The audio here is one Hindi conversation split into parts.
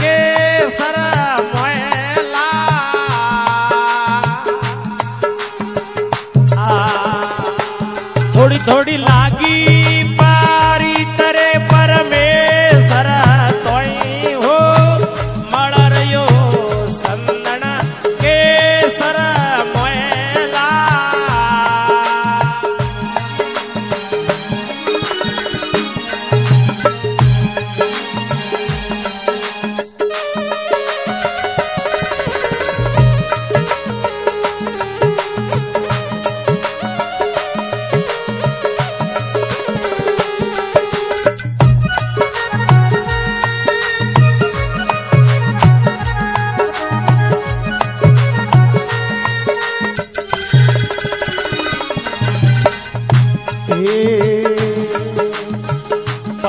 के सर मैला थोड़ी थोड़ी लागी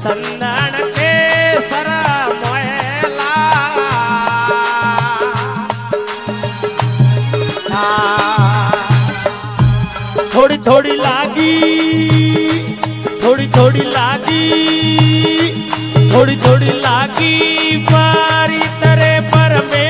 संदन के सरा थोड़ी थोड़ी लागी, थोड़ी थोड़ी लागी, थोड़ी थोड़ी लागी पारी तरे पर में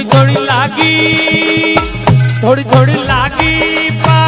થોડી થોડી લાગી થોડી થોડી લાગી પા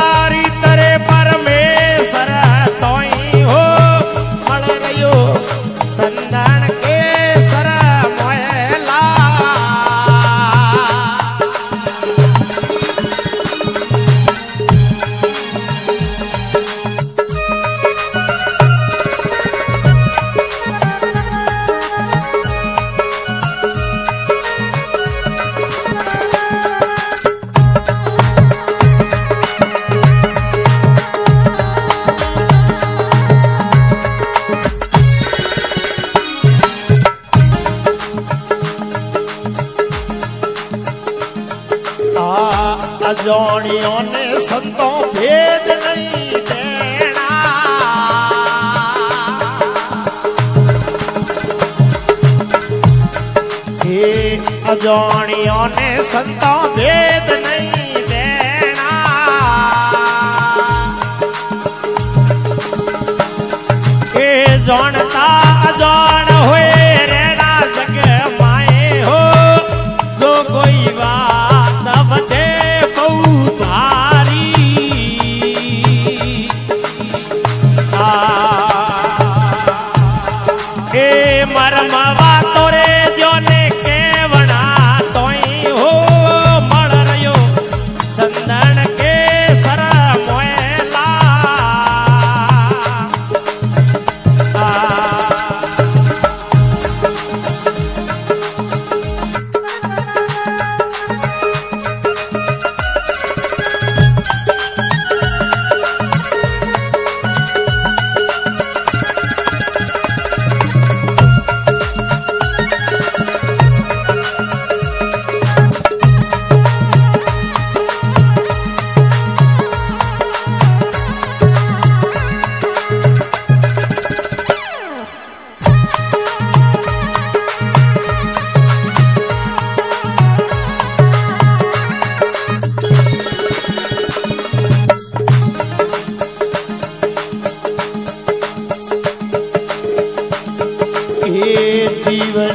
જાણીઓને સંતો ભેદ નહીં અજાણીઓને સંતો ભેદ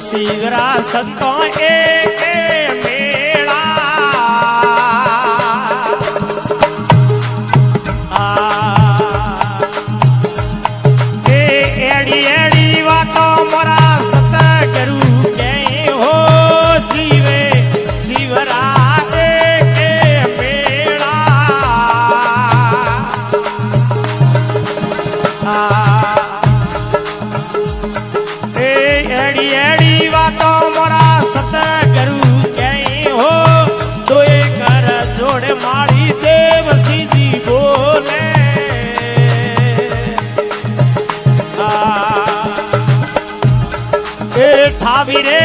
सिगरा सतों ए ठावी रे